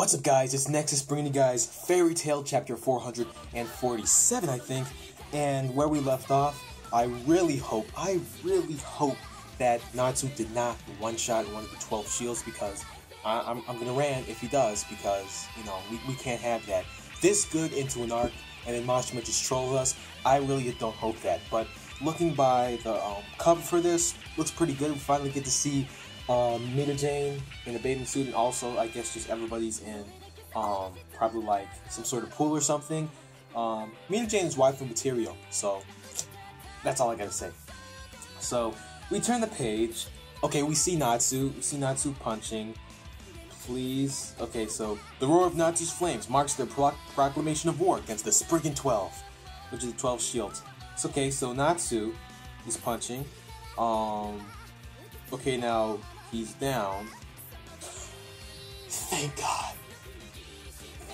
What's up, guys? It's Nexus bringing you guys Fairy Tail chapter 447, I think. And where we left off, I really hope, I really hope that Natsu did not one shot one of the 12 shields because I, am I'm, I'm gonna rant if he does because, you know, we, we can't have that. This good into an arc and then Mashima just trolls us, I really don't hope that. But looking by the um, cover for this, looks pretty good. We finally get to see um, Mirajane in a bathing suit, and also I guess just everybody's in um, probably like some sort of pool or something. Um, Mirajane is waifu material, so that's all I gotta say. So we turn the page. Okay, we see Natsu. We see Natsu punching. Please. Okay, so the roar of Natsu's flames marks their pro proclamation of war against the Spriggan 12, which is the 12 shields. It's okay, so Natsu is punching. Um, okay, now he's down. Thank God.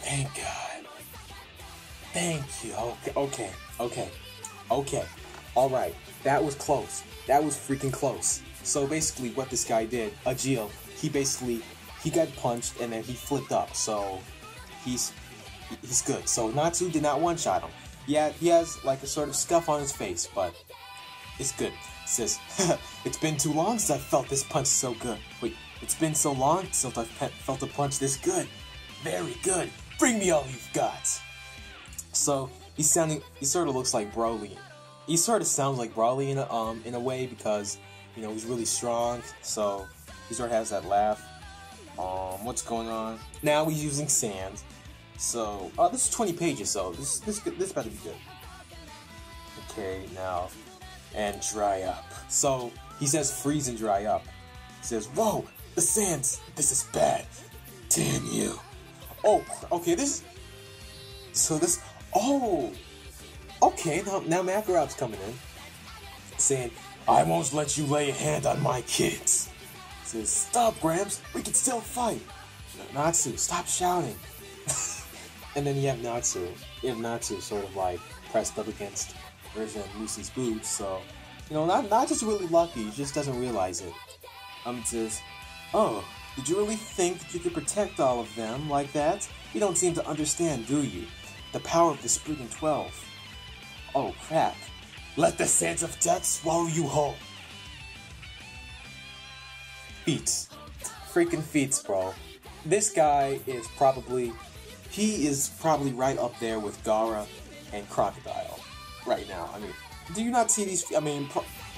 Thank God. Thank you. Okay, okay, okay, okay. All right, that was close. That was freaking close. So basically, what this guy did, Ajeel, he basically he got punched and then he flipped up. So he's he's good. So Natsu did not one shot him. Yeah, he has like a sort of scuff on his face, but it's good. Says, it's been too long since I felt this punch so good. Wait, it's been so long since I've felt a punch this good. Very good. Bring me all you've got. So he's sounding. He sort of looks like Broly. He sort of sounds like Broly in a um in a way because you know he's really strong. So he sort of has that laugh. Um, what's going on? Now he's using sand. So, uh, this is 20 pages, so this this this better be good. Okay, now, and dry up. So he says freeze and dry up. He says, "Whoa, the sands! This is bad. Damn you!" Oh, okay. This. So this. Oh. Okay, now now Makarov's coming in, saying, "I won't let you lay a hand on my kids." He says, "Stop, Gramps. We can still fight." Natsu, stop shouting. and then you have Natsu. You have Natsu sort of like pressed up against version Lucy's boots, so you know, not not just really lucky, he just doesn't realize it. Um says, Oh, did you really think that you could protect all of them like that? You don't seem to understand, do you? The power of the Spriggan 12. Oh crap. Let the sands of death swallow you whole. Feats. Freaking feats, bro. This guy is probably he is probably right up there with Gaara and Crocodile right now. I mean, do you not see these? I mean,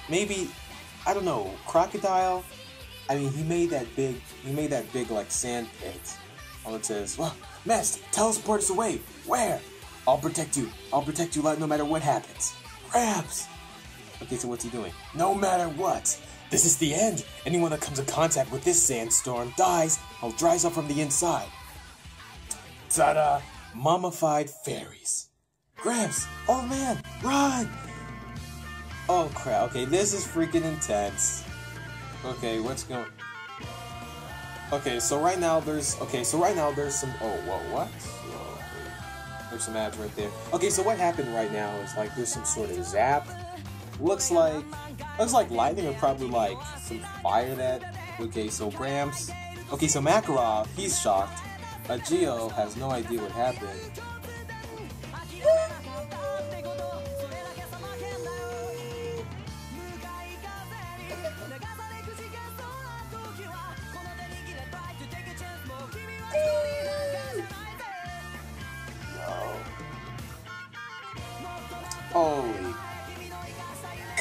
maybe I don't know. Crocodile. I mean, he made that big. He made that big like sand pit. All it says, "Well, Mest, teleport us away. Where? I'll protect you. I'll protect you no matter what happens." Crabs. Okay, so what's he doing? No matter what. This is the end. Anyone that comes in contact with this sandstorm dies or dries up from the inside. Ta-da! Mummified fairies. Gramps! Oh man! Run! Oh crap, okay, this is freaking intense. Okay, what's going... Okay, so right now there's... Okay, so right now there's some... Oh, whoa, what? There's some ads right there. Okay, so what happened right now is like there's some sort of zap. Looks like... Looks like lightning or probably like some fire that... Okay, so Gramps... Okay, so Makarov, he's shocked. Ajeel has no idea what happened.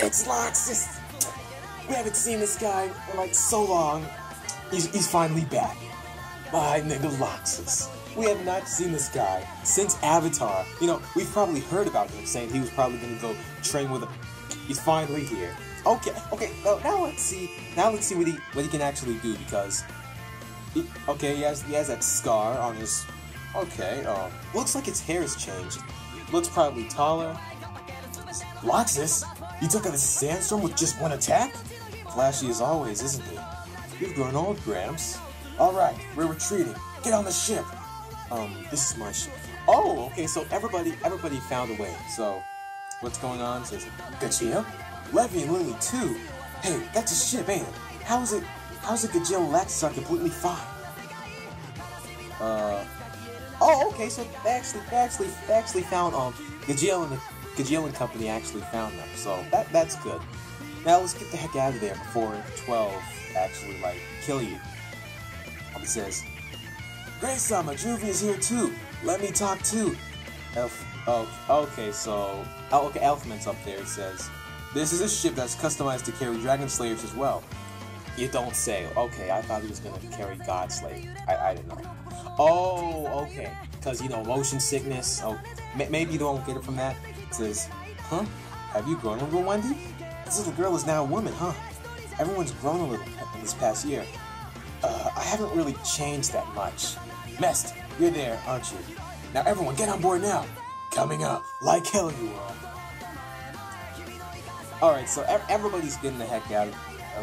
It's Laxus! We haven't seen this guy in like so long. He's, he's finally back. My nigga Laxus. We have not seen this guy since Avatar. You know, we've probably heard about him saying he was probably gonna go train with him. He's finally here. Okay, okay, now, now let's see now let's see what he what he can actually do because he, okay, he has he has that scar on his okay, uh looks like his hair has changed. Looks probably taller. Laxus, you took out a sandstorm with just one attack? Flashy as always, isn't he? You've grown old, Gramps. Alright, we're retreating. Get on the ship. Um, this is my ship. Oh, okay, so everybody everybody found a way. So, what's going on? Says, Gajeel? Levy and Lily too. Hey, that's a ship, ain't it? How is it, how's it Gajeel and Laxus are completely fine? Uh, oh, okay, so they actually, they actually, they actually found um, Gajeel and the Gajeel and company actually found them. So that that's good. Now let's get the heck out of there before 12 actually like kill you. It says, Gray Sama, Juvia is here too. Let me talk too. Elf. Oh, okay. So, oh, okay. Elfman's up there. He says, this is a ship that's customized to carry Dragon Slayers as well. You don't say. Okay, I thought he was gonna carry God Slayer. I, I didn't know. Oh, okay. Because, you know, motion sickness. Oh, maybe you don't get it from that. Says, huh? Have you grown a little, Wendy? This little girl is now a woman, huh? Everyone's grown a little in this past year. Uh, I haven't really changed that much. Mest, you're there, aren't you? Now everyone, get on board now. Coming up, like hell you are. Alright, so everybody's getting the heck out. of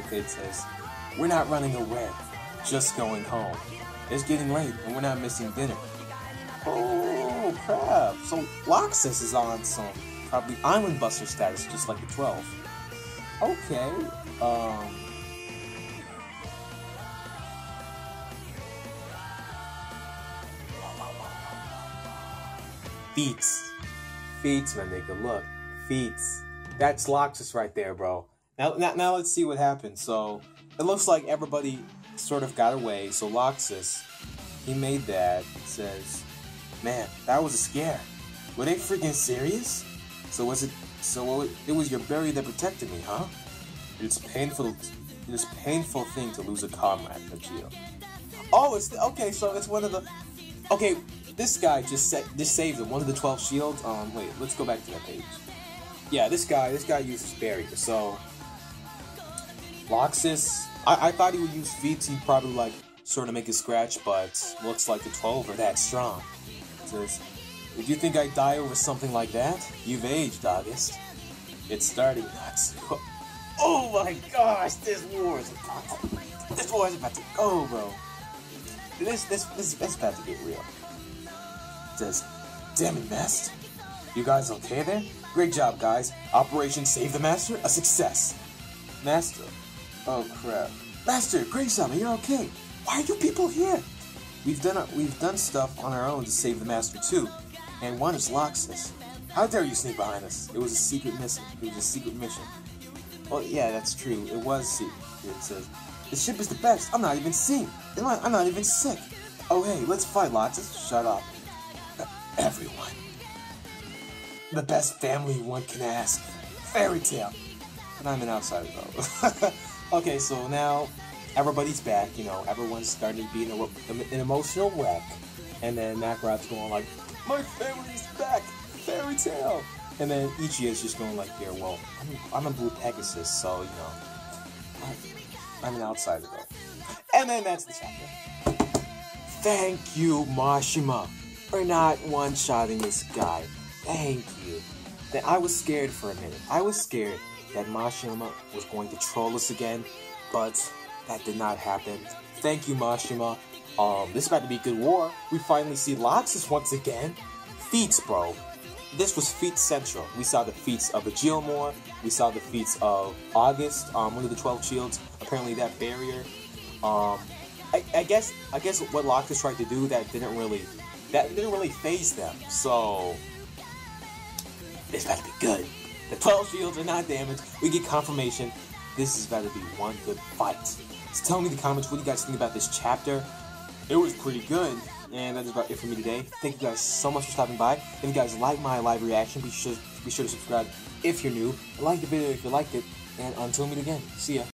Okay, it says, we're not running away, just going home. It's getting late, and we're not missing dinner. Oh, crap. So Laxus is on some probably Island Buster status, just like the 12. Okay, um... Feats. Feats, take a look. Feats. That's Laxus right there, bro. Now, now, now let's see what happens. So, it looks like everybody sort of got away. So Laxus, he made that. It says, man, that was a scare. Were they freaking serious? So was it, so it was your berry that protected me, huh? It's painful, it's painful thing to lose a comrade, Gajeel. Oh, it's, okay, so it's one of the, okay, this guy just set, just saved him. One of the twelve shields. Um, wait, let's go back to that page. Yeah, this guy, this guy uses barrier. So, Laxus. I, I thought he would use VT probably like sort of make a scratch, but looks like the 12 are that strong. It if you think I'd die over something like that, you've aged, August. It's starting nuts. Oh my gosh, this war is about to, this war is about to go, bro. This this this, is about to get real says, Damn it, Mest. You guys okay there? Gray job, guys. Operation Save the Master, a success. Master. Oh, crap. Master, Great Sama, you're okay. Why are you people here? We've done we've done stuff on our own to save the Master, too. And one is Laxus. How dare you sneak behind us? It was a secret mission. It was a secret mission. Well, yeah, that's true. It was secret. It says, the ship is the best. I'm not even seen. I'm not even sick. Oh, hey, let's fight, Laxus. Shut up everyone. The best family one can ask. Fairy tale. But I'm an outsider though. okay, so now everybody's back, you know, everyone's starting to be an, an emotional wreck. And then Makarov's going like, My family's back! Fairy tale! And then Ichi is just going like, yeah, well, I'm, I'm a Blue Pegasus, so, you know, I, I'm an outsider though. And then that's the chapter. Thank you, Mashima for not one-shotting this guy. Thank you. That I was scared for a minute. I was scared that Mashima was going to troll us again, but that did not happen. Thank you, Mashima. Um, this is about to be a good war. We finally see Laxus once again. Feats, bro. This was feats central. We saw the feats of the Geomore. We saw the feats of August, um, one of the 12 shields. Apparently that barrier. Um, I, I guess I guess what Laxus tried to do that didn't really that didn't really phase them. So it's about to be good. The 12 shields are not damaged. We get confirmation. This is about to be one good fight. So tell me in the comments what you guys think about this chapter. It was pretty good. And that is about it for me today. Thank you guys so much for stopping by. If you guys like my live reaction, be sure, be sure to subscribe if you're new. Like the video if you liked it. And until we meet again, see ya.